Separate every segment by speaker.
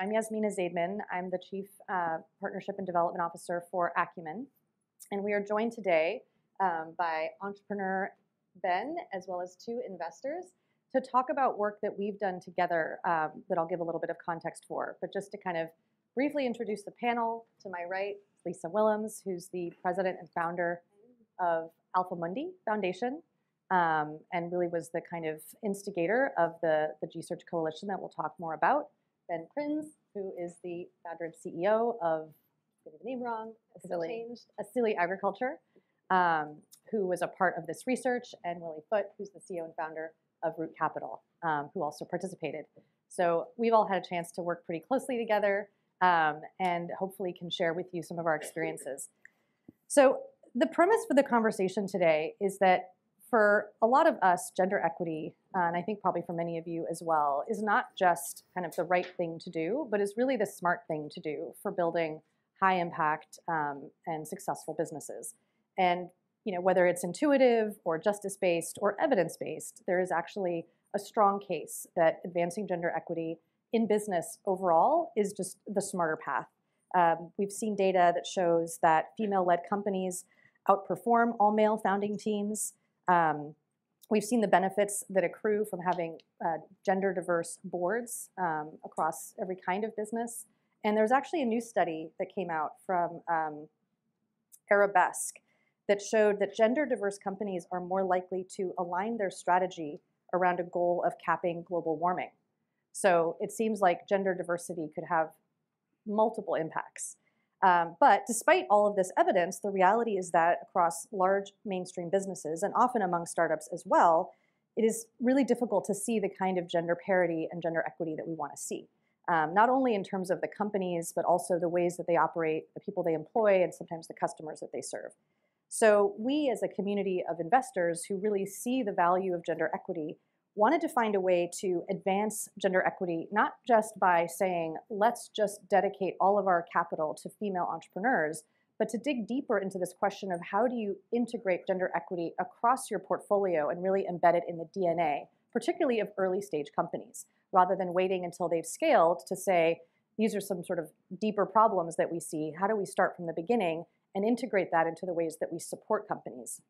Speaker 1: I'm Yasmina Zaidman. I'm the Chief uh, Partnership and Development Officer for Acumen. And we are joined today um, by entrepreneur Ben, as well as two investors, to talk about work that we've done together um, that I'll give a little bit of context for. But just to kind of briefly introduce the panel, to my right, Lisa Willems, who's the president and founder of AlphaMundi Foundation, um, and really was the kind of instigator of the, the G-SEARCh Coalition that we'll talk more about. Ben Prinz, who is the founder and CEO of, getting the name wrong, changed, Asili Agriculture, um, who was a part of this research, and Willy Foote, who's the CEO and founder of Root Capital, um, who also participated. So we've all had a chance to work pretty closely together um, and hopefully can share with you some of our experiences. So the premise for the conversation today is that for a lot of us, gender equity, uh, and I think probably for many of you as well, is not just kind of the right thing to do, but is really the smart thing to do for building high impact um, and successful businesses. And you know, whether it's intuitive or justice based or evidence based, there is actually a strong case that advancing gender equity in business overall is just the smarter path. Um, we've seen data that shows that female led companies outperform all male founding teams. Um, we've seen the benefits that accrue from having uh, gender diverse boards um, across every kind of business. And there's actually a new study that came out from um, Arabesque that showed that gender diverse companies are more likely to align their strategy around a goal of capping global warming. So it seems like gender diversity could have multiple impacts. Um, but despite all of this evidence, the reality is that across large mainstream businesses and often among startups as well, it is really difficult to see the kind of gender parity and gender equity that we want to see. Um, not only in terms of the companies, but also the ways that they operate, the people they employ, and sometimes the customers that they serve. So, we as a community of investors who really see the value of gender equity wanted to find a way to advance gender equity, not just by saying, let's just dedicate all of our capital to female entrepreneurs, but to dig deeper into this question of how do you integrate gender equity across your portfolio and really embed it in the DNA, particularly of early stage companies, rather than waiting until they've scaled to say, these are some sort of deeper problems that we see. How do we start from the beginning and integrate that into the ways that we support companies?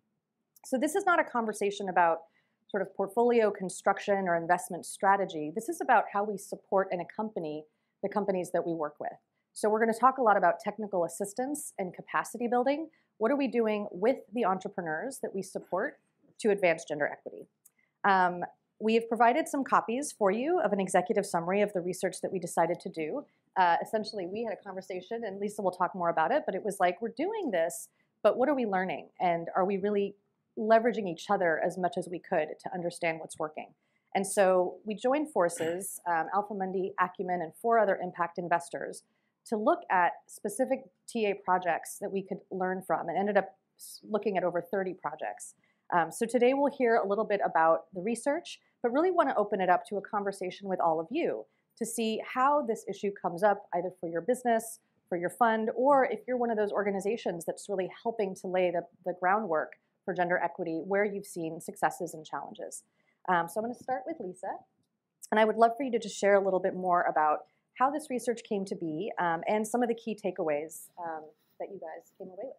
Speaker 1: So, this is not a conversation about sort of portfolio construction or investment strategy. This is about how we support and accompany the companies that we work with. So we're going to talk a lot about technical assistance and capacity building. What are we doing with the entrepreneurs that we support to advance gender equity? Um, we have provided some copies for you of an executive summary of the research that we decided to do. Uh, essentially, we had a conversation, and Lisa will talk more about it, but it was like, we're doing this, but what are we learning? And are we really leveraging each other as much as we could to understand what's working. And so we joined forces, um, AlphaMundi, Acumen, and four other impact investors to look at specific TA projects that we could learn from and ended up looking at over 30 projects. Um, so today we'll hear a little bit about the research, but really want to open it up to a conversation with all of you to see how this issue comes up either for your business, for your fund, or if you're one of those organizations that's really helping to lay the, the groundwork for gender equity where you've seen successes and challenges. Um, so I'm going to start with Lisa. And I would love for you to just share a little bit more about how this research came to be um, and some of the key takeaways um, that you guys came away with.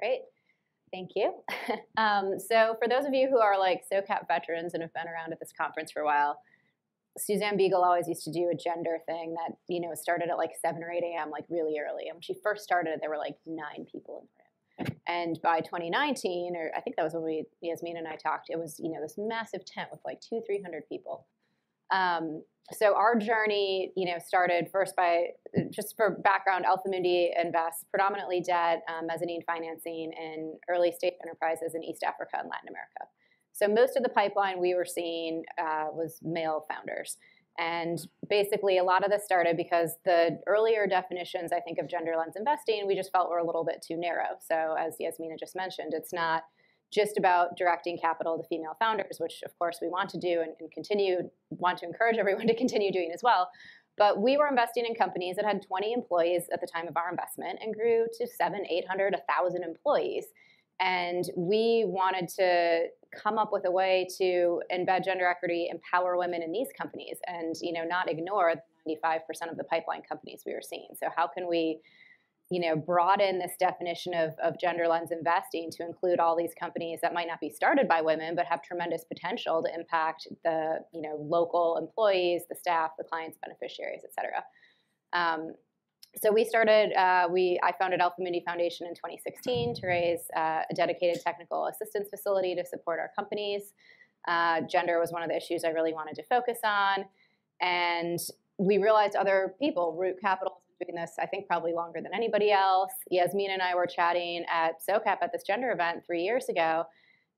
Speaker 2: Great. Thank you. um, so, for those of you who are like SOCAP veterans and have been around at this conference for a while, Suzanne Biegel always used to do a gender thing that you know started at like 7 or 8 a.m. like really early. And when she first started, there were like nine people in the room. And by 2019, or I think that was when we, Yasmin and I talked, it was, you know, this massive tent with like two, 300 people. Um, so our journey, you know, started first by, just for background, AlphaMundi invests predominantly debt, um, mezzanine financing in early stage enterprises in East Africa and Latin America. So most of the pipeline we were seeing uh, was male founders. And basically, a lot of this started because the earlier definitions, I think, of gender lens investing, we just felt were a little bit too narrow. So, as Yasmina just mentioned, it's not just about directing capital to female founders, which of course we want to do and, and continue, want to encourage everyone to continue doing as well. But we were investing in companies that had 20 employees at the time of our investment and grew to seven, 800, 1,000 employees. And we wanted to come up with a way to embed gender equity, empower women in these companies, and you know not ignore the 95% of the pipeline companies we were seeing. So how can we you know, broaden this definition of, of gender lens investing to include all these companies that might not be started by women but have tremendous potential to impact the you know local employees, the staff, the clients, beneficiaries, et cetera. Um, so we started, uh, we, I founded AlphaMundi Foundation in 2016 to raise uh, a dedicated technical assistance facility to support our companies. Uh, gender was one of the issues I really wanted to focus on. And we realized other people, Root Capital, doing this, I think, probably longer than anybody else. Yasmin and I were chatting at SOCAP at this gender event three years ago.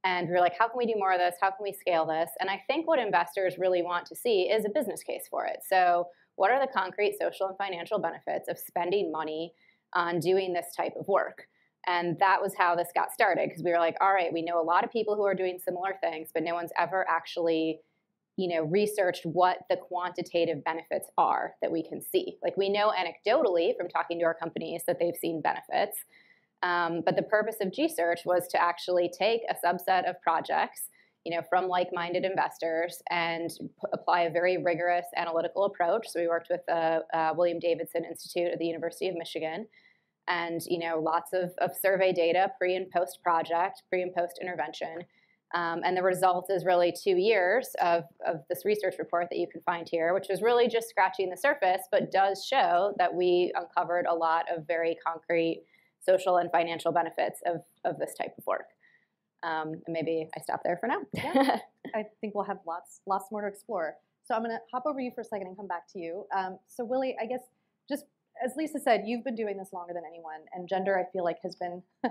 Speaker 2: And we are like, how can we do more of this? How can we scale this? And I think what investors really want to see is a business case for it. So what are the concrete social and financial benefits of spending money on doing this type of work? And that was how this got started because we were like, all right, we know a lot of people who are doing similar things, but no one's ever actually you know researched what the quantitative benefits are that we can see like we know anecdotally from talking to our companies that they've seen benefits um, but the purpose of G-SEARCh was to actually take a subset of projects you know, from like-minded investors and p- apply a very rigorous analytical approach. So we worked with the uh, William Davidson Institute at the University of Michigan, and you know, lots of, of survey data, pre and post project, pre and post intervention. Um, and the result is really two years of, of this research report that you can find here, which is really just scratching the surface, but does show that we uncovered a lot of very concrete social and financial benefits of, of this type of work. Um, and maybe I stop there for now.
Speaker 1: yeah, I think we'll have lots, lots more to explore. So I'm going to hop over you for a second and come back to you. Um, so Willy, I guess just as Lisa said, you've been doing this longer than anyone, and gender, I feel like, has been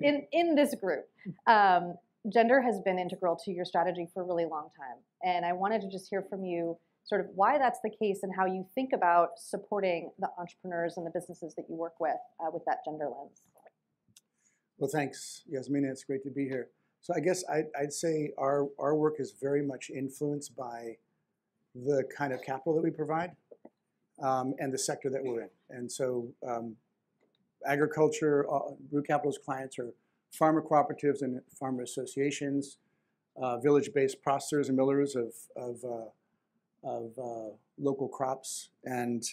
Speaker 1: in in this group. Um, gender has been integral to your strategy for a really long time, and I wanted to just hear from you sort of why that's the case and how you think about supporting the entrepreneurs and the businesses that you work with uh, with that gender lens.
Speaker 3: Well, thanks, Yasmina. It's great to be here. So I guess I'd, I'd, say our, our work is very much influenced by the kind of capital that we provide um, and the sector that we're in. And so um, agriculture, uh, Root Capital's clients are farmer cooperatives and farmer associations, uh, village-based processors and millers of, of, uh, of uh, local crops, and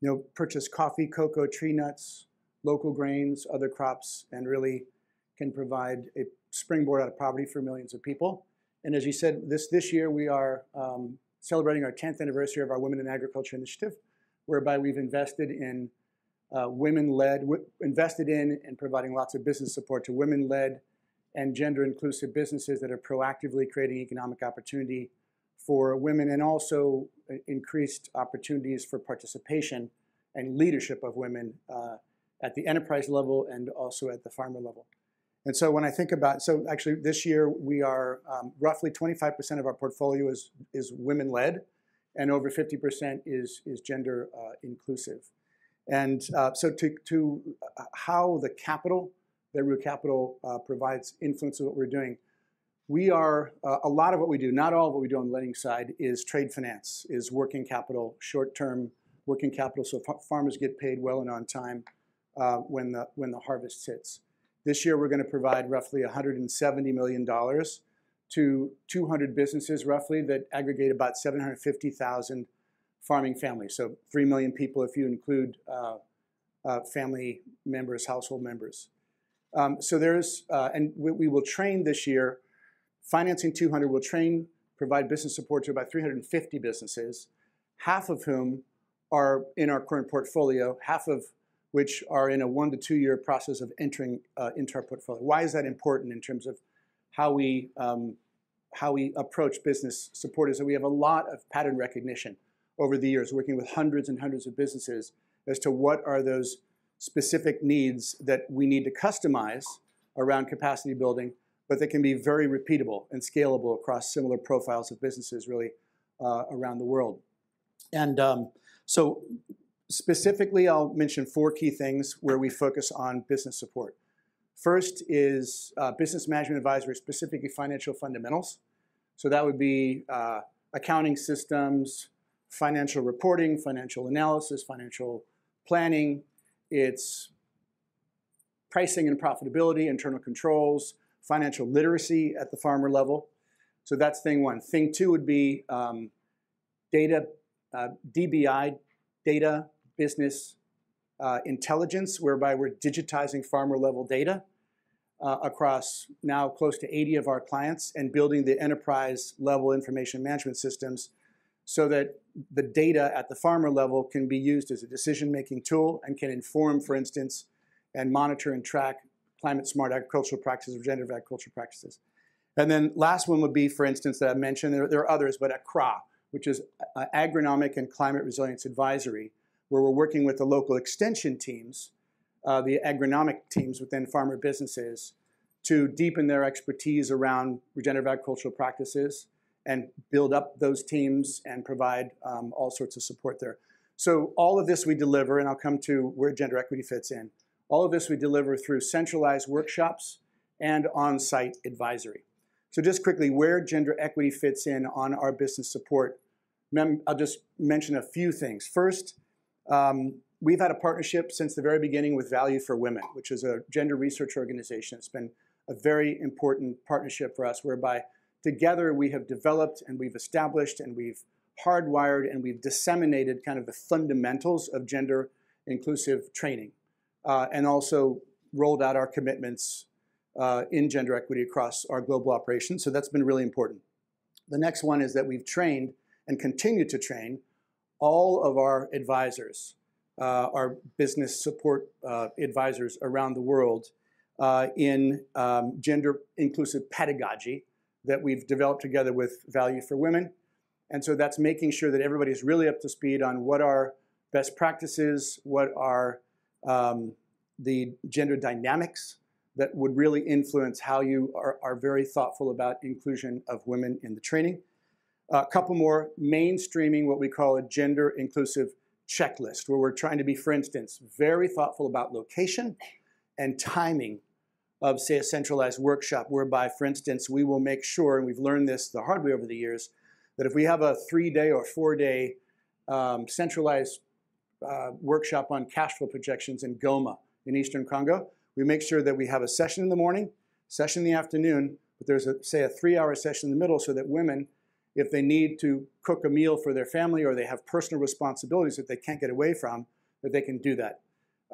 Speaker 3: you know, purchase coffee, cocoa, tree nuts, local grains, other crops, and really can provide a springboard out of poverty for millions of people. And as you said, this, this year we are um, celebrating our 10th anniversary of our Women in Agriculture initiative, whereby we've invested in uh, women-led, invested in and providing lots of business support to women-led and gender-inclusive businesses that are proactively creating economic opportunity for women and also uh, increased opportunities for participation and leadership of women uh, at the enterprise level and also at the farmer level. And so when I think about, so actually this year we are um, roughly 25% of our portfolio is, is women led and over 50% is, is gender uh, inclusive. And uh, so to, to uh, how the capital, the Root Capital uh, provides influence of what we're doing, we are, uh, a lot of what we do, not all of what we do on the lending side is trade finance, is working capital, short-term working capital, so farmers get paid well and on time uh, when, the, when the harvest hits. This year, we're going to provide roughly $170 million to 200 businesses, roughly, that aggregate about 750,000 farming families. So 3 million people if you include uh, uh, family members, household members. Um, so there's, uh, and we, we, will train this year, Financing 200 will train, provide business support to about 350 businesses, half of whom are in our current portfolio, half of which are in a one to two year process of entering uh, into our portfolio. Why is that important in terms of how we, um, how we approach business support is that we have a lot of pattern recognition over the years, working with hundreds and hundreds of businesses as to what are those specific needs that we need to customize around capacity building, but that can be very repeatable and scalable across similar profiles of businesses really uh, around the world. And um, so Specifically, I'll mention four key things where we focus on business support. First is uh, business management advisory, specifically financial fundamentals. So that would be uh, accounting systems, financial reporting, financial analysis, financial planning. It's pricing and profitability, internal controls, financial literacy at the farmer level. So that's thing one. Thing two would be um, data uh, DBI, data business uh, intelligence, whereby we're digitizing farmer level data uh, across now close to 80 of our clients and building the enterprise level information management systems so that the data at the farmer level can be used as a decision making tool and can inform, for instance, and monitor and track climate smart agricultural practices, regenerative agricultural practices. And then last one would be, for instance, that I mentioned, there, there are others, but ACRA, which is uh, Agronomic and Climate Resilience Advisory, where we're working with the local extension teams, uh, the agronomic teams within farmer businesses, to deepen their expertise around regenerative agricultural practices and build up those teams and provide um, all sorts of support there. So all of this we deliver, and I'll come to where gender equity fits in. All of this we deliver through centralized workshops and on-site advisory. So just quickly, where gender equity fits in on our business support, I'll just mention a few things. First, um, we've had a partnership since the very beginning with Value for Women, which is a gender research organization. It's been a very important partnership for us, whereby together we have developed and we've established and we've hardwired and we've disseminated kind of the fundamentals of gender inclusive training uh, and also rolled out our commitments uh, in gender equity across our global operations. So that's been really important. The next one is that we've trained and continue to train all of our advisors, uh, our business support uh, advisors around the world uh, in um, gender inclusive pedagogy that we've developed together with Value for Women. And so that's making sure that everybody's really up to speed on what are best practices, what are um, the gender dynamics that would really influence how you are, are very thoughtful about inclusion of women in the training. A couple more mainstreaming what we call a gender inclusive checklist, where we're trying to be, for instance, very thoughtful about location and timing of, say, a centralized workshop, whereby, for instance, we will make sure, and we've learned this the hard way over the years, that if we have a three day or four day um, centralized uh, workshop on cash flow projections in Goma in Eastern Congo, we make sure that we have a session in the morning, session in the afternoon, but there's, a, say, a three hour session in the middle so that women, if they need to cook a meal for their family or they have personal responsibilities that they can't get away from, that they can do that.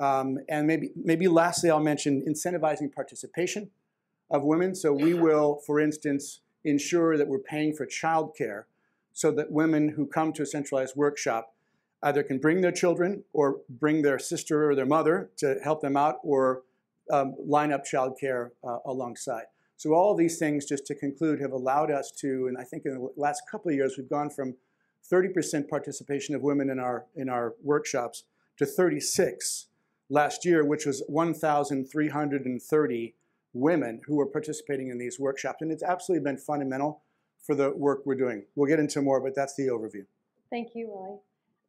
Speaker 3: Um, and maybe, maybe lastly, I'll mention incentivizing participation of women. So we will, for instance, ensure that we're paying for childcare so that women who come to a centralized workshop either can bring their children or bring their sister or their mother to help them out or um, line up childcare uh, alongside. So all these things, just to conclude, have allowed us to, and I think in the last couple of years, we've gone from 30% participation of women in our, in our workshops to 36 last year, which was 1,330 women who were participating in these workshops. And it's absolutely been fundamental for the work we're doing. We'll get into more, but that's the overview.
Speaker 1: Thank you, Willy.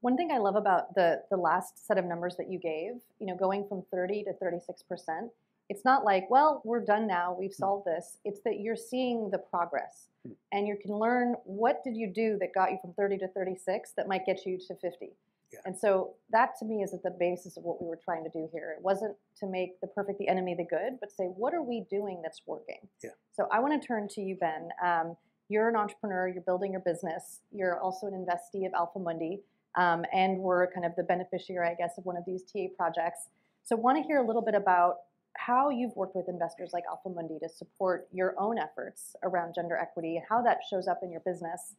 Speaker 1: One thing I love about the, the last set of numbers that you gave, you know, going from 30 to 36%, it's not like, well, we're done now, we've hmm. solved this. It's that you're seeing the progress hmm. and you can learn what did you do that got you from 30 to 36 that might get you to 50. Yeah. And so that to me is at the basis of what we were trying to do here. It wasn't to make the perfect the enemy the good, but say, what are we doing that's working?
Speaker 3: Yeah.
Speaker 1: So I want to turn to you, Ben. Um, you're an entrepreneur, you're building your business, you're also an investee of AlphaMundi, um, and we're kind of the beneficiary, I guess, of one of these TA projects. So want to hear a little bit about how you've worked with investors like AlphaMundi to support your own efforts around gender equity, and how that shows up in your business,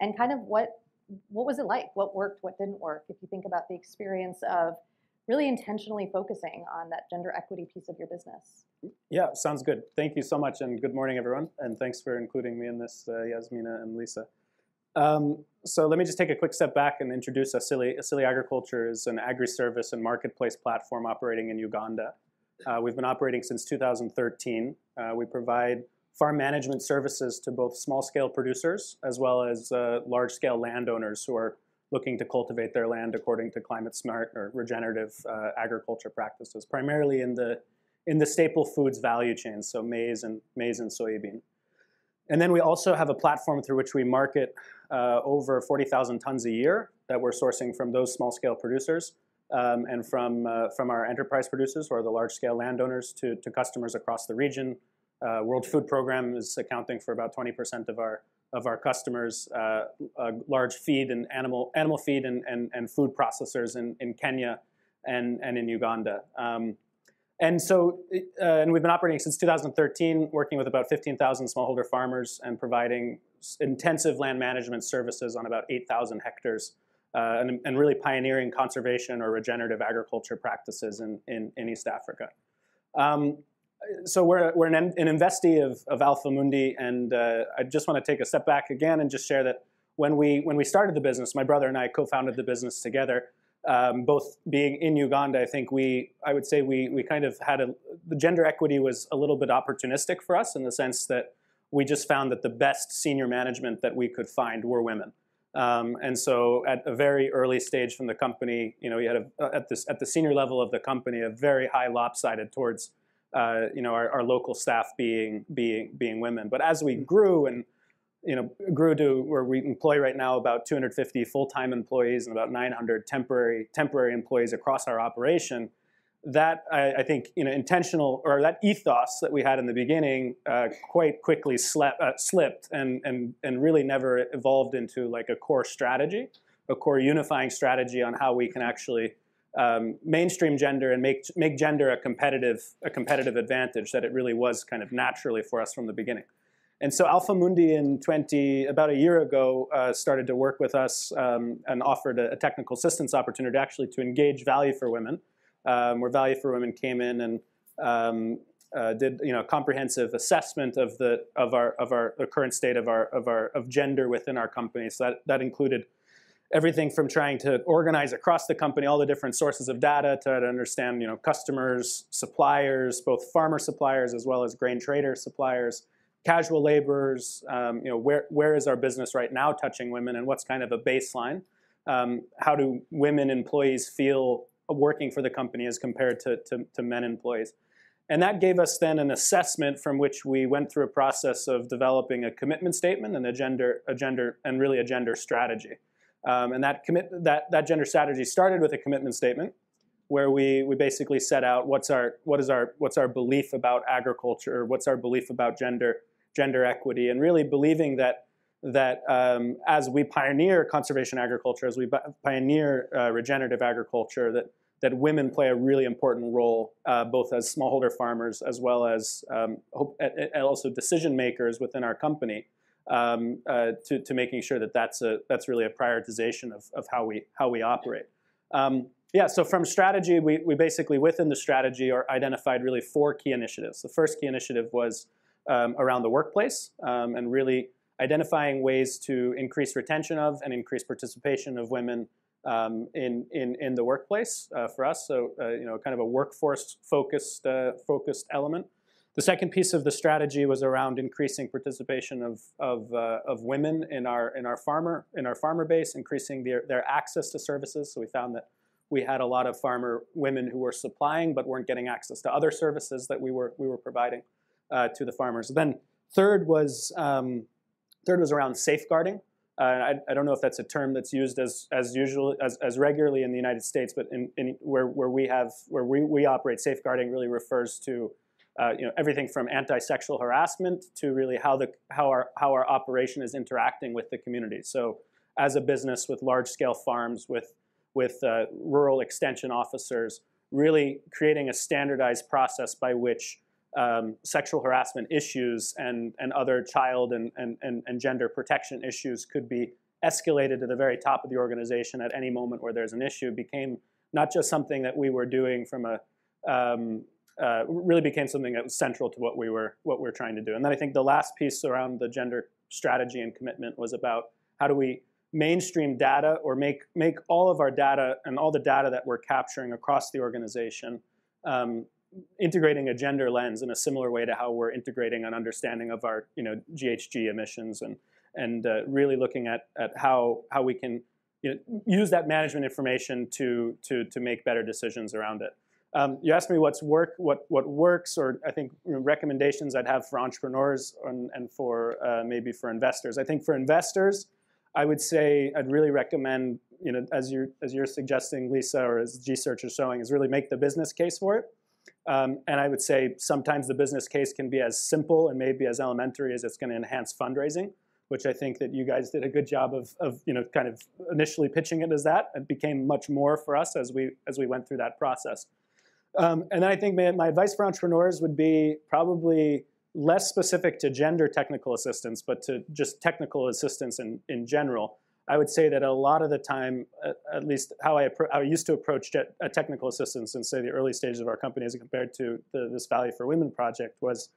Speaker 1: and kind of what what was it like? What worked? What didn't work? If you think about the experience of really intentionally focusing on that gender equity piece of your business.
Speaker 4: Yeah, sounds good. Thank you so much, and good morning, everyone. And thanks for including me in this, uh, Yasmina and Lisa. Um, so let me just take a quick step back and introduce Asili. Asili Agriculture is an agri-service and marketplace platform operating in Uganda. Uh, we've been operating since 2013. Uh, we provide farm management services to both small-scale producers as well as uh, large-scale landowners who are looking to cultivate their land according to climate-smart or regenerative uh, agriculture practices, primarily in the in the staple foods value chain, so maize and maize and soybean. And then we also have a platform through which we market uh, over 40,000 tons a year that we're sourcing from those small-scale producers um, and from uh, from our enterprise producers, who are the large-scale landowners, to, to customers across the region, uh, World Food Program is accounting for about 20% of our of our customers, uh, large feed and animal animal feed and, and, and food processors in, in Kenya and, and in Uganda. Um, and so, uh, and we've been operating since 2013, working with about 15,000 smallholder farmers and providing intensive land management services on about 8,000 hectares, uh, and, and, really pioneering conservation or regenerative agriculture practices in, in, in East Africa. Um, so we're, we're an, an investee of, of AlphaMundi, and uh, I just want to take a step back again and just share that when we, when we started the business, my brother and I co-founded the business together, um, both being in Uganda, I think we, I would say we, we kind of had a, the gender equity was a little bit opportunistic for us in the sense that we just found that the best senior management that we could find were women. Um, and so at a very early stage from the company, you know, we had a, at, this, at the senior level of the company, a very high lopsided towards, uh, you know, our, our local staff being, being, being women. But as we grew and you know, grew to where we employ right now about 250 full-time employees and about 900 temporary temporary employees across our operation. That I, I think you know intentional or that ethos that we had in the beginning uh, quite quickly slept, uh, slipped and and and really never evolved into like a core strategy, a core unifying strategy on how we can actually um, mainstream gender and make make gender a competitive a competitive advantage that it really was kind of naturally for us from the beginning. And so AlphaMundi in 20, about a year ago, uh, started to work with us um, and offered a, a, technical assistance opportunity actually to engage Value for Women, um, where Value for Women came in and um, uh, did you know a comprehensive assessment of the of our of our the current state of our of our of gender within our company. So that that included everything from trying to organize across the company all the different sources of data to, to understand you know customers, suppliers, both farmer suppliers as well as grain trader suppliers casual laborers, um, you know, where, where is our business right now touching women and what's kind of a baseline? Um, how do women employees feel working for the company as compared to, to, to, men employees? And that gave us then an assessment from which we went through a process of developing a commitment statement and a gender, a gender and really a gender strategy. Um, and that, commit, that, that gender strategy started with a commitment statement where we, we basically set out what's our, what is our, what's our belief about agriculture, what's our belief about gender, gender equity, and really believing that that um, as we pioneer conservation agriculture, as we pioneer uh, regenerative agriculture, that that women play a really important role, uh, both as smallholder farmers as well as um, also decision makers within our company, um, uh, to, to making sure that that's a that's really a prioritization of, of how we how we operate. Um, yeah, so from strategy, we, we basically within the strategy are identified really four key initiatives. The first key initiative was um, around the workplace um, and really identifying ways to increase retention of and increase participation of women um, in, in, in the workplace uh, for us. So, uh, you know, kind of a workforce focused, uh, focused element. The second piece of the strategy was around increasing participation of, of, uh, of women in our, in, our farmer, in our farmer base, increasing their, their access to services. So we found that we had a lot of farmer women who were supplying but weren't getting access to other services that we were, we were providing uh, to the farmers. Then third was um, third was around safeguarding. Uh, I, I, don't know if that's a term that's used as as usual as, as regularly in the United States, but in, in where where we have where we, we operate, safeguarding really refers to uh, you know everything from anti-sexual harassment to really how the how our how our operation is interacting with the community. So as a business with large-scale farms with with uh, rural extension officers, really creating a standardized process by which um, sexual harassment issues and, and other child and, and, and, gender protection issues could be escalated to the very top of the organization at any moment where there's an issue became not just something that we were doing from a um, uh, really became something that was central to what we were what we are trying to do. And then I think the last piece around the gender strategy and commitment was about how do we mainstream data or make make all of our data and all the data that we're capturing across the organization um, integrating a gender lens in a similar way to how we're integrating an understanding of our you know GHG emissions and and uh, really looking at at how how we can you know, use that management information to to to make better decisions around it. Um, you asked me what's work what what works or I think you know, recommendations I'd have for entrepreneurs and, and for uh, maybe for investors. I think for investors, I would say I'd really recommend you know as you're as you're suggesting Lisa or as G-SEARCh is showing is really make the business case for it. Um, and I would say sometimes the business case can be as simple and maybe as elementary as it's going to enhance fundraising. which I think that you guys did a good job of, of you know, kind of initially pitching it as that. It became much more for us as we as we went through that process. Um, and then I think my, my advice for entrepreneurs would be probably less specific to gender technical assistance, but to just technical assistance in, in general. I would say that a lot of the time, at, least how I, how I, used to approach technical assistance in, say, the early stages of our company as compared to the, this Value for Women project was,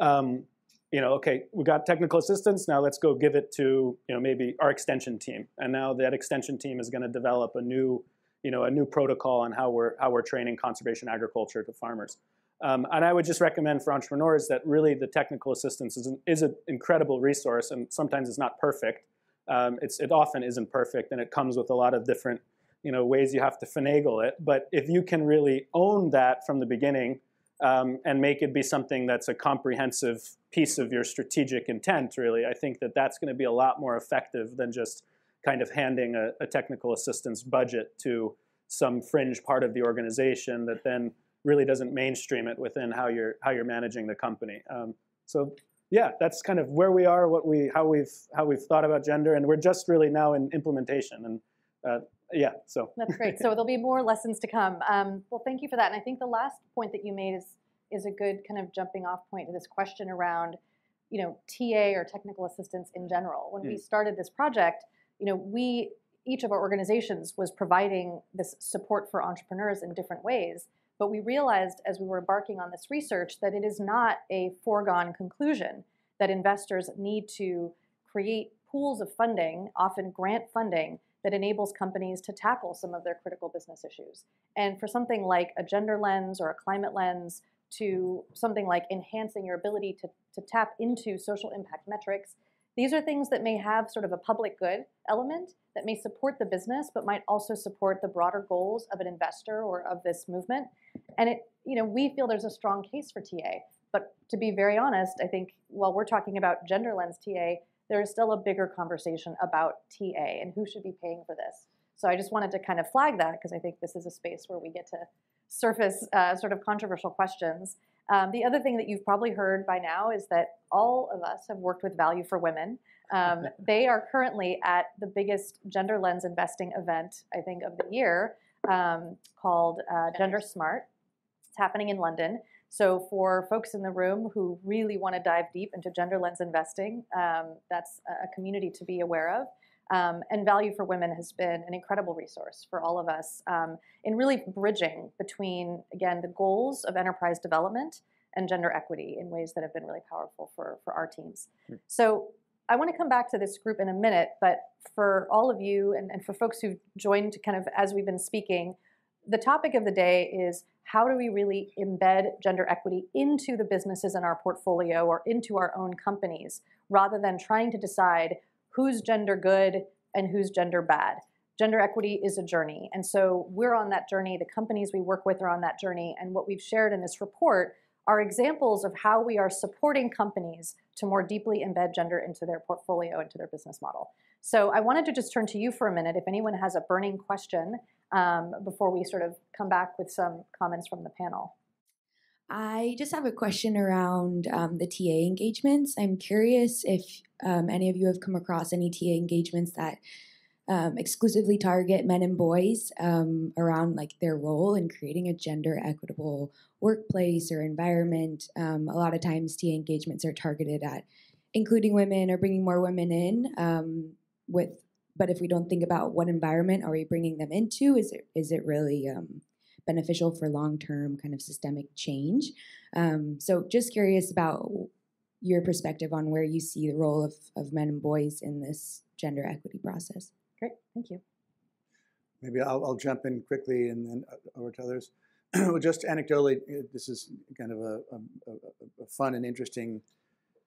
Speaker 4: um, you know, okay, we got technical assistance, now let's go give it to, you know, maybe our extension team. And now that extension team is going to develop a new you know, a new protocol on how we're, how we're training conservation agriculture to farmers. Um, and I would just recommend for entrepreneurs that really the technical assistance is an, is an incredible resource and sometimes it's not perfect. Um, it often isn't perfect and it comes with a lot of different you know, ways you have to finagle it. But if you can really own that from the beginning um, and make it be something that's a comprehensive piece of your strategic intent, really, I think that that's going to be a lot more effective than just kind of handing a, a, technical assistance budget to some fringe part of the organization that then really doesn't mainstream it within how you're how you're managing the company. Um, so yeah, that's kind of where we are, what we how we've how we've thought about gender, and we're just really now in implementation. And uh, yeah, so
Speaker 1: that's great. So there'll be more lessons to come. Um, well, thank you for that. And I think the last point that you made is is a good kind of jumping off point to this question around you know TA or technical assistance in general. When mm. we started this project you know, we each of our organizations was providing this support for entrepreneurs in different ways. But we realized as we were embarking on this research that it is not a foregone conclusion that investors need to create pools of funding, often grant funding, that enables companies to tackle some of their critical business issues. And for something like a gender lens or a climate lens, to something like enhancing your ability to, to tap into social impact metrics, these are things that may have sort of a public good element that may support the business, but might also support the broader goals of an investor or of this movement. And it, you know, we feel there's a strong case for TA. But to be very honest, I think while we're talking about gender lens TA, there is still a bigger conversation about TA and who should be paying for this. So I just wanted to kind of flag that because I think this is a space where we get to surface uh, sort of controversial questions. Um, the other thing that you've probably heard by now is that all of us have worked with Value for Women. Um, they are currently at the biggest gender lens investing event, I think, of the year um, called uh, Gender Smart. It's happening in London. So, for folks in the room who really want to dive deep into gender lens investing, um, that's a community to be aware of. Um, and Value for Women has been an incredible resource for all of us um, in really bridging between, again, the goals of enterprise development and gender equity in ways that have been really powerful for, for our teams. Mm. So I want to come back to this group in a minute, but for all of you and, and for folks who've joined kind of as we've been speaking, the topic of the day is how do we really embed gender equity into the businesses in our portfolio or into our own companies rather than trying to decide who's gender good and who's gender bad. Gender equity is a journey. And so we're on that journey. The companies we work with are on that journey. And what we've shared in this report are examples of how we are supporting companies to more deeply embed gender into their portfolio, into their business model. So I wanted to just turn to you for a minute if anyone has a burning question um, before we sort of come back with some comments from the panel.
Speaker 5: I just have a question around um, the TA engagements. I'm curious if um, any of you have come across any TA engagements that um, exclusively target men and boys um, around like their role in creating a gender equitable workplace or environment. Um, a lot of times, TA engagements are targeted at including women or bringing more women in. Um, with, but if we don't think about what environment are we bringing them into, is it is it really beneficial for long term kind of systemic change. Um, so, just curious about your perspective on where you see the role of, of men and boys in this gender equity process.
Speaker 1: Great, thank you.
Speaker 3: Maybe I'll, I'll jump in quickly and then uh, over to others. just anecdotally, this is kind of a, a, a fun and interesting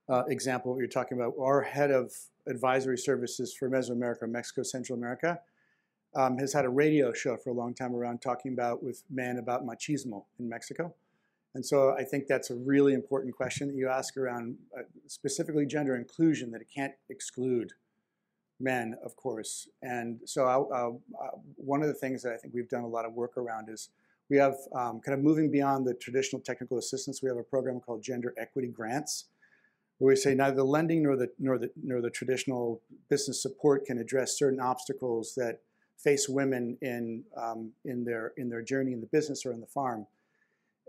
Speaker 3: uh, example what you're talking about. Our head of advisory services for Mesoamerica, Mexico, Central America, um, has had a radio show for a long time around talking about with men about machismo in Mexico. And so I think that's a really important question that you ask around uh, specifically gender inclusion, that it can't exclude men, of course. And so uh, uh, one of the things that I think we've done a lot of work around is we have um, kind of moving beyond the traditional technical assistance, we have a program called Gender Equity Grants, where we say neither the lending nor the nor the nor the traditional business support can address certain obstacles that face women in um, in their in their journey in the business or in the farm.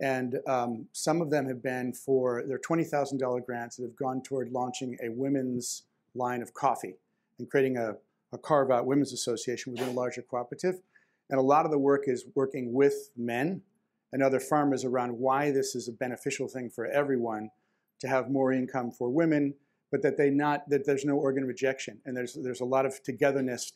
Speaker 3: And um, some of them have been for their twenty thousand dollar grants that have gone toward launching a women's line of coffee and creating a, a carve out women's association within a larger cooperative. And a lot of the work is working with men and other farmers around why this is a beneficial thing for everyone to have more income for women, but that they not that there's no organ rejection and there's there's a lot of togetherness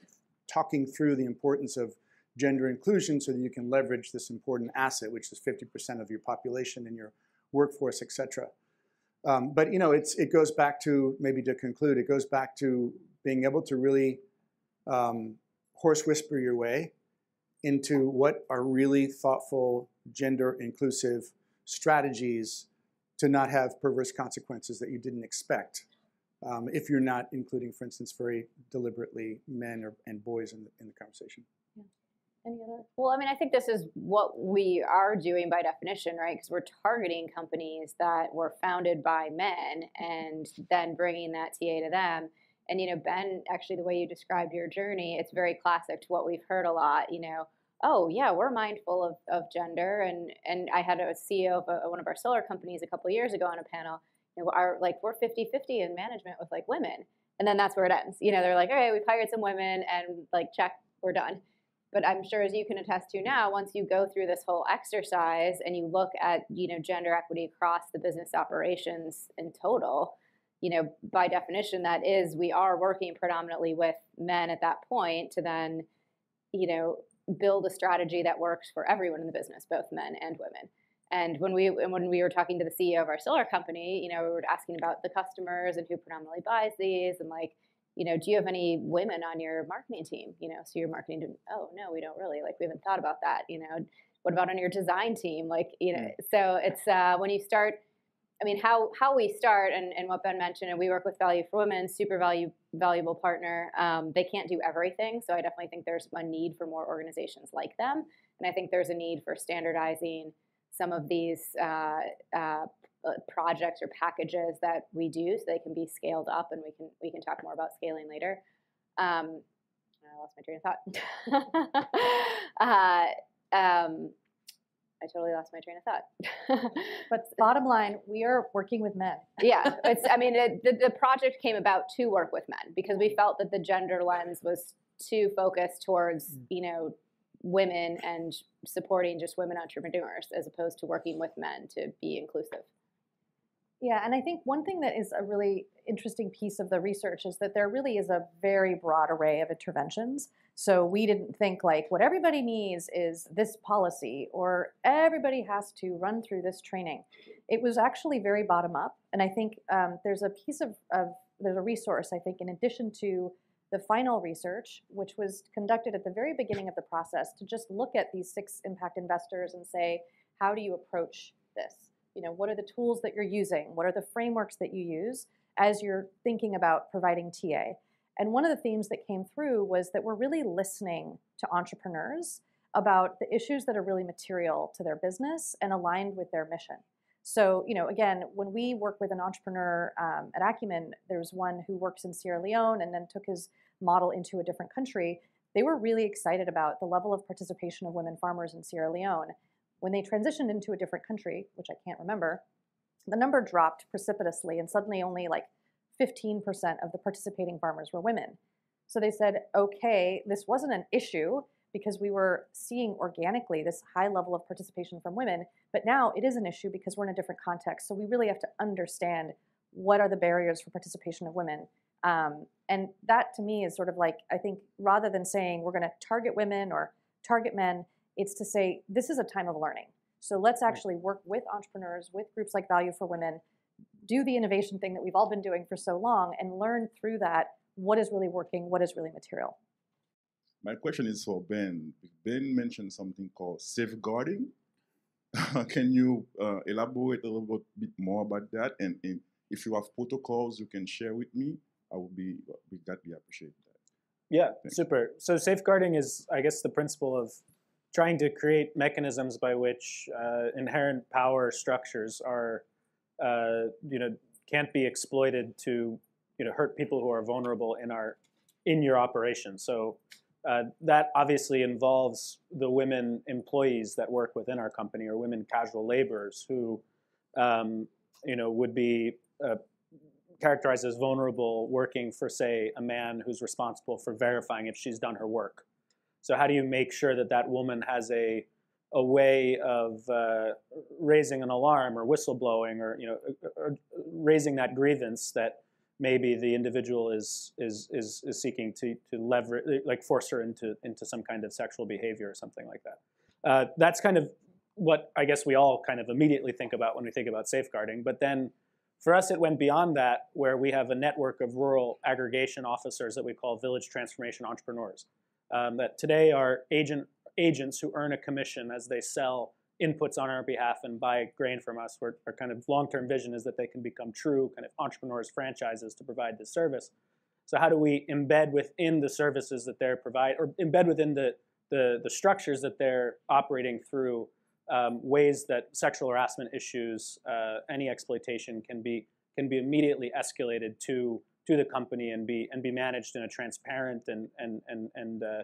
Speaker 3: talking through the importance of gender inclusion so that you can leverage this important asset, which is 50% of your population and your workforce, et cetera. Um, but you know, it's it goes back to maybe to conclude, it goes back to being able to really um, horse whisper your way into what are really thoughtful, gender inclusive strategies to not have perverse consequences that you didn't expect um, if you're not including, for instance, very deliberately men or, and boys in the, in the conversation.
Speaker 1: Any other?
Speaker 2: Well, I mean, I think this is what we are doing by definition, right? Because we're targeting companies that were founded by men and then bringing that TA to them. And, you know, Ben, actually, the way you described your journey, it's very classic to what we've heard a lot, you know, oh, yeah, we're mindful of, of gender. And, and I had a CEO of a, one of our solar companies a couple of years ago on a panel, you know, our, like, we're 50 50 in management with like women. And then that's where it ends. You know, they're like, okay, we've hired some women and like, check, we're done but i'm sure as you can attest to now once you go through this whole exercise and you look at you know gender equity across the business operations in total you know by definition that is we are working predominantly with men at that point to then you know build a strategy that works for everyone in the business both men and women and when we when we were talking to the ceo of our solar company you know we were asking about the customers and who predominantly buys these and like you know, do you have any women on your marketing team? You know, so your marketing team, oh no, we don't really. Like we haven't thought about that. You know, what about on your design team? Like, you know, mm. so it's uh, when you start. I mean, how how we start and, and what Ben mentioned, and we work with Value for Women, super value valuable partner. Um, they can't do everything, so I definitely think there's a need for more organizations like them, and I think there's a need for standardizing some of these uh, uh, uh, projects or packages that we do so they can be scaled up and we can we can talk more about scaling later um, i lost my train of thought uh, um, I totally lost my train of thought.
Speaker 1: but bottom line, we are working with men.
Speaker 2: yeah, it's. I mean, it, the the project came about to work with men because we felt that the gender lens was too focused towards mm. you know women and supporting just women entrepreneurs as opposed to working with men to be inclusive.
Speaker 1: Yeah, and I think one thing that is a really interesting piece of the research is that there really is a very broad array of interventions. So we didn't think like what everybody needs is this policy or everybody has to run through this training. It was actually very bottom up, and I think um, there's a piece of, of there's a resource I think in addition to the final research, which was conducted at the very beginning of the process, to just look at these six impact investors and say, how do you approach this? you know, what are the tools that you're using? What are the frameworks that you use as you're thinking about providing TA? And one of the themes that came through was that we're really listening to entrepreneurs about the issues that are really material to their business and aligned with their mission. So, you know, again, when we work with an entrepreneur um, at Acumen, there's one who works in Sierra Leone and then took his model into a different country. They were really excited about the level of participation of women farmers in Sierra Leone when they transitioned into a different country, which I can't remember, the number dropped precipitously, and suddenly only like 15% of the participating farmers were women. So they said, okay, this wasn't an issue because we were seeing organically this high level of participation from women, but now it is an issue because we're in a different context. So we really have to understand what are the barriers for participation of women. Um, and that to me is sort of like, I think rather than saying we're going to target women or target men, it's to say this is a time of learning. So let's actually work with entrepreneurs, with groups like Value for Women, do the innovation thing that we've all been doing for so long, and learn through that what is really working, what is really material.
Speaker 6: My question is for Ben. Ben mentioned something called safeguarding. can you uh, elaborate a little bit more about that? And, and, if you have protocols you can share with me, I would be we greatly appreciate that.
Speaker 4: Yeah, Thanks. super. So safeguarding is, I guess, the principle of trying to create mechanisms by which uh, inherent power structures are, uh, you know, can't be exploited to you know hurt people who are vulnerable in our in your operation. So uh, that obviously involves the women employees that work within our company or women casual laborers who um, you know would be uh, characterized as vulnerable working for say a man who's responsible for verifying if she's done her work. So how do you make sure that that woman has a a way of uh, raising an alarm or whistleblowing or you know or raising that grievance that maybe the individual is is is, is seeking to to leverage like force her into into some kind of sexual behavior or something like that. Uh, that's kind of what I guess we all kind of immediately think about when we think about safeguarding. But then for us, it went beyond that, where we have a network of rural aggregation officers that we call village transformation entrepreneurs. Um, that today are agent agents who earn a commission as they sell inputs on our behalf and buy grain from us. Where our kind of long-term vision is that they can become true kind of entrepreneurs franchises to provide this service. So how do we embed within the services that they're provide or embed within the the, the structures that they're operating through um, ways that sexual harassment issues, uh, any exploitation can be can be immediately escalated to to the company and be and be managed in a transparent and and and and uh,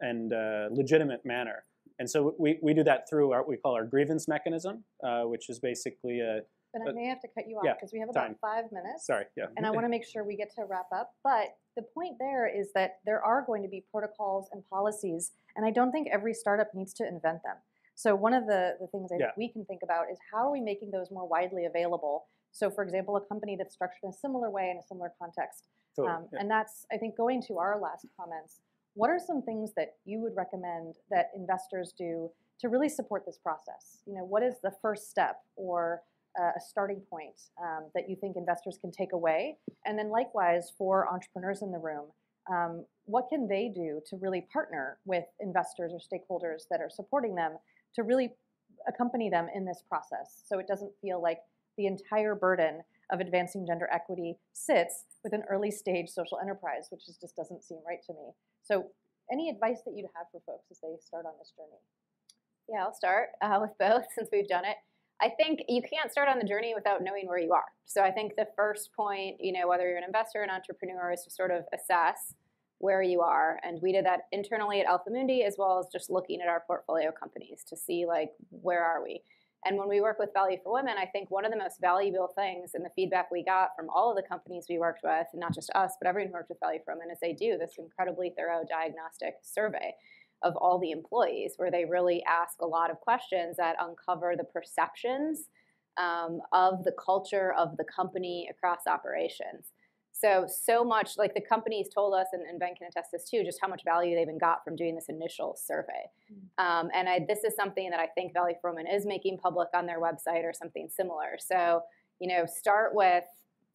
Speaker 4: and uh, legitimate manner. And so we, we do that through our, what we call our grievance mechanism, uh, which is basically a.
Speaker 1: But I may have to cut you off
Speaker 4: yeah,
Speaker 1: because we have
Speaker 4: time.
Speaker 1: about five minutes.
Speaker 4: Sorry, yeah.
Speaker 1: and I want to make sure we get to wrap up. But the point there is that there are going to be protocols and policies, and I don't think every startup needs to invent them. So one of the, the things I
Speaker 4: Yeah.
Speaker 1: think we can think about is how are we making those more widely available? So for example, a company that's structured in a similar way in a similar context.
Speaker 4: Totally,
Speaker 1: Um,
Speaker 4: yeah.
Speaker 1: And that's, I think, going to our last comments. What are some things that you would recommend that investors do to really support this process? You know, what is the first step or uh, a starting point um, that you think investors can take away? And then likewise for entrepreneurs in the room, um, what can they do to really partner with investors or stakeholders that are supporting them to really accompany them in this process so it doesn't feel like the entire burden of advancing gender equity sits with an early stage social enterprise, which just doesn't seem right to me. So, any advice that you'd have for folks as they start on this journey?
Speaker 2: Yeah, I'll start uh, with both since we've done it. I think you can't start on the journey without knowing where you are. So I think the first point, you know, whether you're an investor, or an entrepreneur, is to sort of assess where you are. And we did that internally at AlphaMundi as well as just looking at our portfolio companies to see like where are we. And when we work with Value for Women, I think one of the most valuable things and the feedback we got from all of the companies we worked with, and not just us, but everyone who worked with Value for Women, is they do this incredibly thorough diagnostic survey of all the employees where they really ask a lot of questions that uncover the perceptions um, of the culture of the company across operations. So, so much like the companies told us, and, and Ben can attest this too, just how much value they've even got from doing this initial survey. Um, and I, this is something that I think Value for Women is making public on their website or something similar. So, you know, start with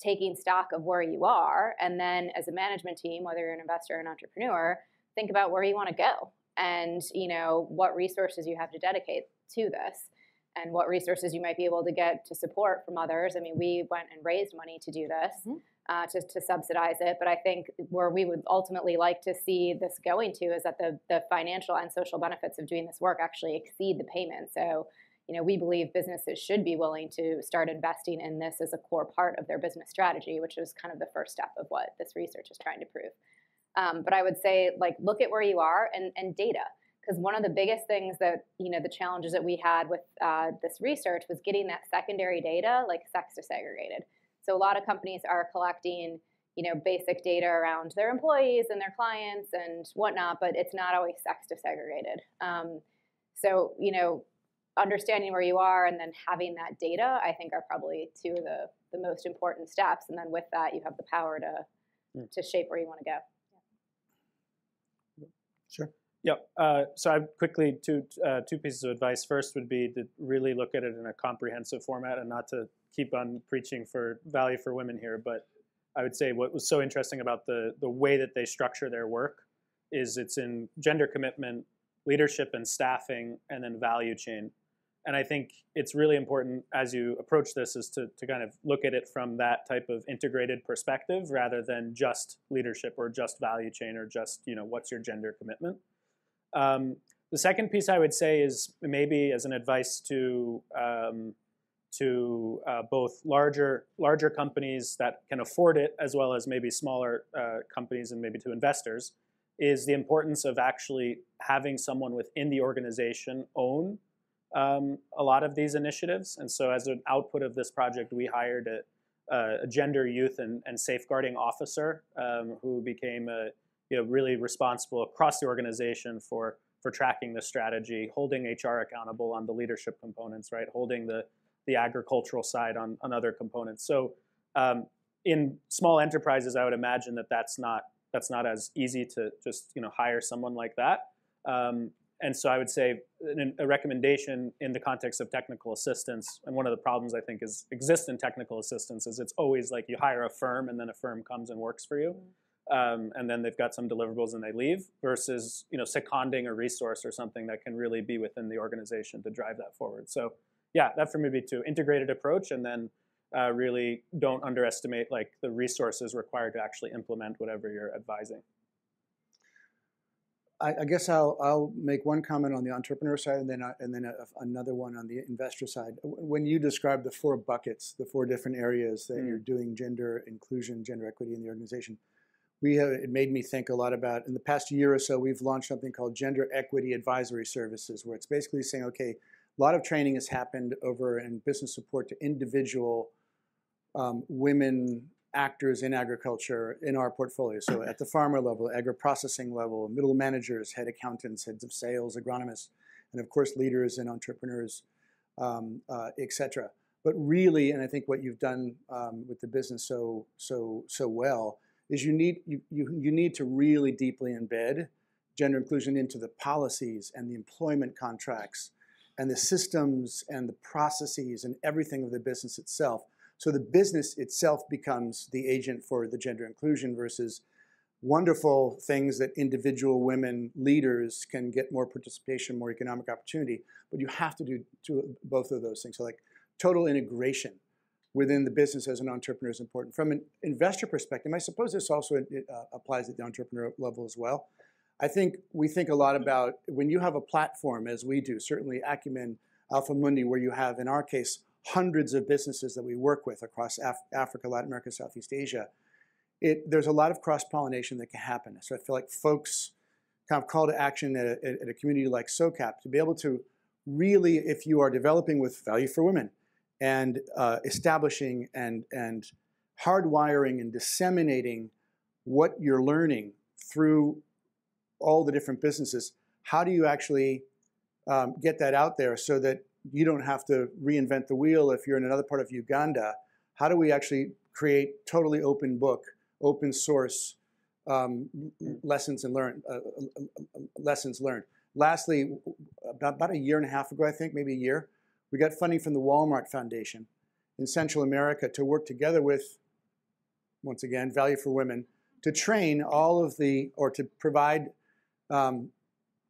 Speaker 2: taking stock of where you are, and then as a management team, whether you're an investor or an entrepreneur, think about where you want to go and you know what resources you have to dedicate to this and what resources you might be able to get to support from others i mean we went and raised money to do this
Speaker 1: Mhm.
Speaker 2: Uh, to, to subsidize it but i think where we would ultimately like to see this going to is that the, the financial and social benefits of doing this work actually exceed the payment so you know we believe businesses should be willing to start investing in this as a core part of their business strategy which is kind of the first step of what this research is trying to prove um, but I would say, like, look at where you are and, and data. Because one of the biggest things that, you know, the challenges that we had with uh, this research was getting that secondary data, like sex disaggregated. So a lot of companies are collecting, you know, basic data around their employees and their clients and whatnot, but it's not always sex disaggregated. Um, so, you know, understanding where you are and then having that data, I think are probably two of the, the most important steps. And then with that, you have the power to,
Speaker 4: Mm.
Speaker 2: to shape where you want to go.
Speaker 3: Sure.
Speaker 4: Yep. Uh, so I quickly two uh, two pieces of advice. First would be to really look at it in a comprehensive format, and not to keep on preaching for value for women here. But I would say what was so interesting about the the way that they structure their work is it's in gender commitment, leadership and staffing, and then value chain. And I think it's really important as you approach this is to, to kind of look at it from that type of integrated perspective rather than just leadership or just value chain or just, you know, what's your gender commitment. Um, the second piece I would say is maybe as an advice to um, to uh, both larger larger companies that can afford it, as well as maybe smaller uh, companies and maybe to investors, is the importance of actually having someone within the organization own um, a lot of these initiatives. And so, as an output of this project, we hired a, a gender, youth, and, and safeguarding officer um, who became a, you know, really responsible across the organization for for tracking the strategy, holding HR accountable on the leadership components, right, holding the the agricultural side on, on other components. So um, in small enterprises, I would imagine that that's not that's not as easy to just you know hire someone like that. Um, and so I would say a recommendation in the context of technical assistance, and one of the problems I think is exist in technical assistance is it's always like you hire a firm and then a firm comes and works for you. Um, and then they've got some deliverables and they leave versus you know seconding a resource or something that can really be within the organization to drive that forward. So yeah, that for me would be two integrated approach, and then uh, really don't underestimate like the resources required to actually implement whatever you're advising.
Speaker 3: I, I guess I'll I'll make one comment on the entrepreneur side, and then I, and then a, another one on the investor side. When you describe the four buckets, the four different areas that mm. you're doing gender inclusion, gender equity in the organization, we have it made me think a lot about. In the past year or so, we've launched something called Gender Equity Advisory Services, where it's basically saying, okay a lot of training has happened over in business support to individual um, women actors in agriculture in our portfolio. So at the farmer level, agri-processing level, middle managers, head accountants, heads of sales, agronomists, and of course leaders and entrepreneurs, um, uh, etc. But really, and I think what you've done um, with the business so so so well is you need you, you you need to really deeply embed gender inclusion into the policies and the employment contracts and the systems and the processes and everything of the business itself. So the business itself becomes the agent for the gender inclusion versus wonderful things that individual women leaders can get more participation, more economic opportunity. But you have to do both of those things. So like total integration within the business as an entrepreneur is important. From an investor perspective, I suppose this also uh, applies at the entrepreneur level as well. I think we think a lot about when you have a platform, as we do, certainly Acumen, AlphaMundi, where you have, in our case, hundreds of businesses that we work with across Af Africa, Latin America, Southeast Asia. It, there's a lot of cross pollination that can happen. So I feel like folks kind of call to action at a, at a community like SOCAP to be able to really, if you are developing with value for women and uh, establishing and, and hardwiring and disseminating what you're learning through all the different businesses, how do you actually um, get that out there so that you don't have to reinvent the wheel if you're in another part of Uganda? How do we actually create totally open book, open source um, lessons and learn uh, uh, lessons learned? Lastly, about a year and a half ago, I think, maybe a year, we got funding from the Walmart Foundation in Central America to work together with, once again, Value for Women, to train all of the, or to provide um,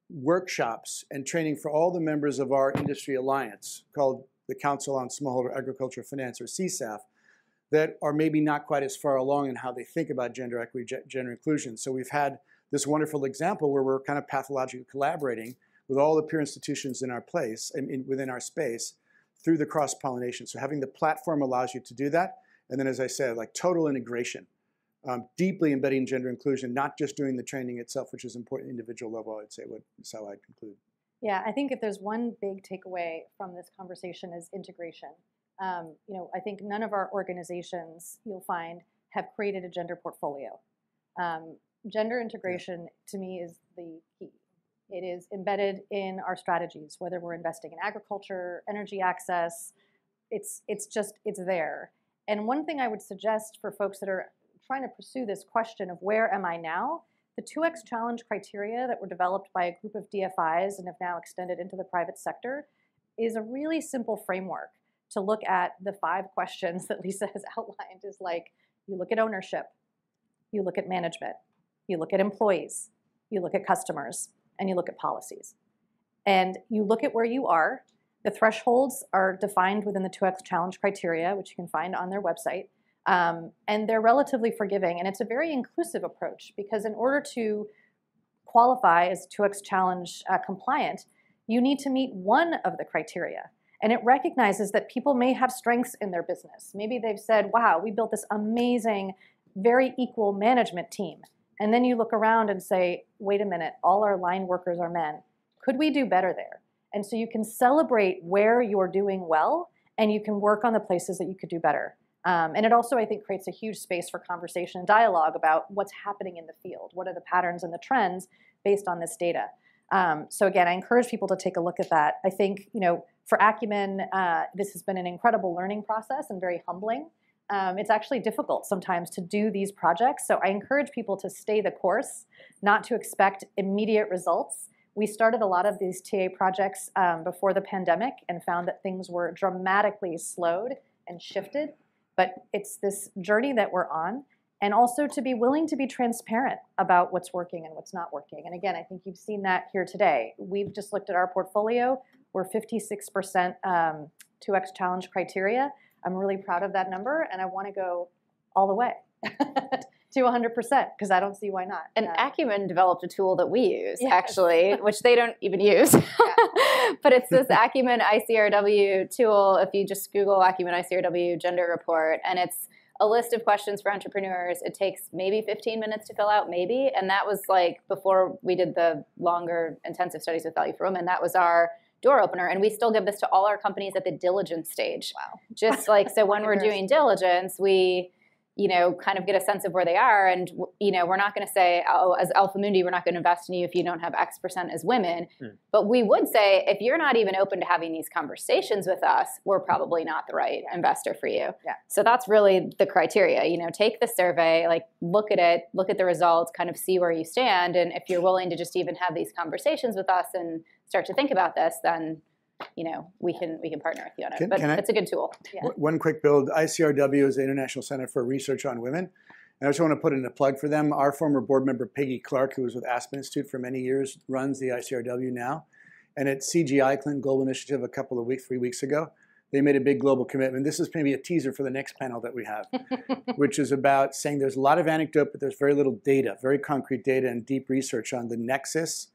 Speaker 3: workshops and training for all the members of our industry alliance called the Council on Smallholder Agriculture Finance, or CSAF, that are maybe not quite as far along in how they think about gender equity, gender inclusion. So we've had this wonderful example where we're kind of pathologically collaborating with all the peer institutions in our place, in, in, within our space, through the cross-pollination. So having the platform allows you to do that. And then, as I said, like total integration um, deeply embedding gender inclusion, not just doing the training itself, which is important individual level, I'd say would, is how I'd conclude.
Speaker 1: Yeah, I think if there's one big takeaway from this conversation is integration. Um, you know, I think none of our organizations you'll find have created a gender portfolio. Um, gender integration yeah. to me is the key. It is embedded in our strategies, whether we're investing in agriculture, energy access. It's it's just it's there. And one thing I would suggest for folks that are trying to pursue this question of where am I now, the 2X challenge criteria that were developed by a group of DFIs and have now extended into the private sector is a really simple framework to look at the five questions that Lisa has outlined is like you look at ownership, you look at management, you look at employees, you look at customers, and you look at policies. And you look at where you are. The thresholds are defined within the 2X challenge criteria, which you can find on their website. Um, and they're relatively forgiving. And it's a very inclusive approach because in order to qualify as 2X Challenge uh, compliant, you need to meet one of the criteria. And it recognizes that people may have strengths in their business. Maybe they've said, wow, we built this amazing, very equal management team. And then you look around and say, wait a minute, all our line workers are men. Could we do better there? And so you can celebrate where you're doing well and you can work on the places that you could do better. Um, and it also, I think, creates a huge space for conversation and dialogue about what's happening in the field. What are the patterns and the trends based on this data? Um, so again, I encourage people to take a look at that. I think, you know, for Acumen, uh, this has been an incredible learning process and very humbling. Um, it's actually difficult sometimes to do these projects. So I encourage people to stay the course, not to expect immediate results. We started a lot of these TA projects um, before the pandemic and found that things were dramatically slowed and shifted. But it's this journey that we're on, and also to be willing to be transparent about what's working and what's not working. And again, I think you've seen that here today. We've just looked at our portfolio. We're 56% um, 2x challenge criteria. I'm really proud of that number, and I want to go all the way to 100% because I don't see why not.
Speaker 2: And
Speaker 1: Uh,
Speaker 2: Acumen developed a tool that we use,
Speaker 1: Yes.
Speaker 2: actually, which they don't even use. but it's this Acumen ICRW tool. If you just Google Acumen ICRW gender report, and it's a list of questions for entrepreneurs. It takes maybe 15 minutes to fill out, maybe. And that was like before we did the longer intensive studies with Value for Women. That was our door opener. And we still give this to all our companies at the diligence stage.
Speaker 1: Wow.
Speaker 2: Just like, so when we're doing diligence, we you know, kind of get a sense of where they are. And, you know, we're not going to say, oh, as AlphaMundi, we're not going to invest in you if you don't have X percent as women.
Speaker 4: Hmm.
Speaker 2: But we would say, if you're not even open to having these conversations with us, we're probably not the right investor for you.
Speaker 1: Yeah.
Speaker 2: So that's really the criteria. You know, take the survey, like look at it, look at the results, kind of see where you stand. And if you're willing to just even have these conversations with us and start to think about this, then, you know, we can we can partner with you on it.
Speaker 3: Can-
Speaker 2: but
Speaker 3: can
Speaker 2: it's a good tool.
Speaker 1: Yeah.
Speaker 3: One- One quick build. ICRW is the International Center for Research on Women. And I just want to put in a plug for them. Our former board member Peggy Clark, who was with Aspen Institute for many years, runs the ICRW now. And at CGI, Clinton Global Initiative, a couple of weeks, three weeks ago, they made a big global commitment. This is maybe a teaser for the next panel that we have, which is about saying there's a lot of anecdote, but there's very little data, very concrete data and deep research on the nexus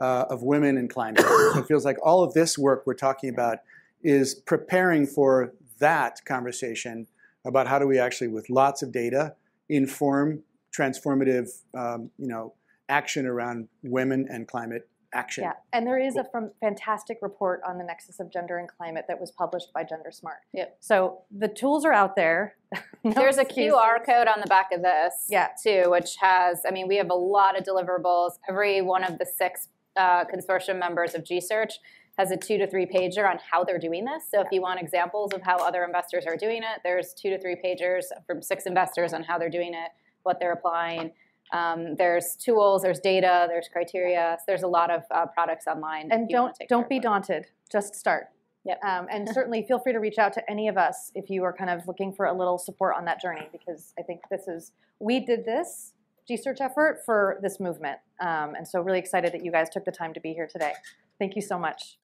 Speaker 3: uh, of women and climate. so it feels like all of this work we're talking about is preparing for that conversation about how do we actually, with lots of data, inform transformative, um, you know, action around women and climate action.
Speaker 1: Yeah, and there is a from, fantastic report on the nexus of gender and climate that was published by Gender Smart.
Speaker 2: Yep.
Speaker 1: So the tools are out there. No
Speaker 2: There's a. QR code on the back of this,
Speaker 1: Yeah.
Speaker 2: too, which has. I mean, we have a lot of deliverables. Every one of the six uh, consortium members of G-SEARCh has a two to three pager on how they're doing this. So if you want examples of how other investors are doing it, there's two to three pagers from six investors on how they're doing it, what they're applying. Um, there's tools, there's data, there's criteria. So there's a lot of uh, products online.
Speaker 1: And
Speaker 2: if you wanna
Speaker 1: don't don't be daunted. Just start.
Speaker 2: Yep.
Speaker 1: Um, and certainly feel free to reach out to any of us if you are kind of looking for a little support on that journey because I think this is we did this G-SEARCh effort for this movement, um, and so really excited that you guys took the time to be here today. Thank you so much.